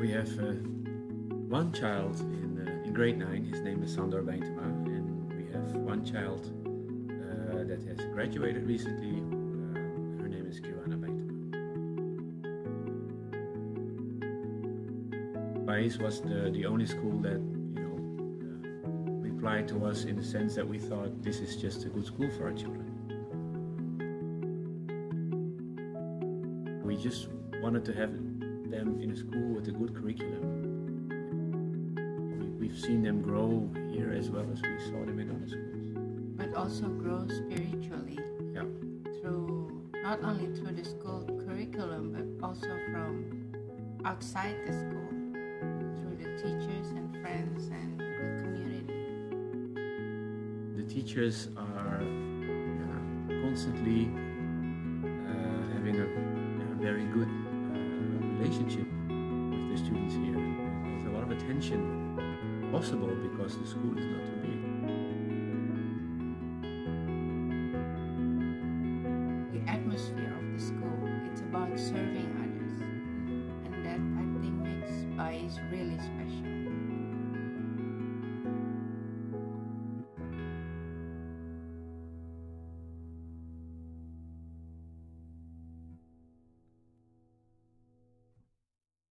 we have uh, one child in, uh, in grade 9, his name is Sandor Beintema, and we have one child uh, that has graduated recently. Uh, her name is Kiwana Beintema. BAIS was the, the only school that you know uh, replied to us in the sense that we thought this is just a good school for our children. We just wanted to have them in a school with a good curriculum. We, we've seen them grow here as well as we saw them in other schools. but also grow spiritually Yeah. through not only through the school curriculum but also from outside the school through the teachers and friends and the community The teachers are yeah, constantly uh, having a, yeah, very good uh, relationship with the students here. There's a lot of attention possible because the school is not too big. The atmosphere of the school, it's about serving others. And that, I think, makes BAIS really special.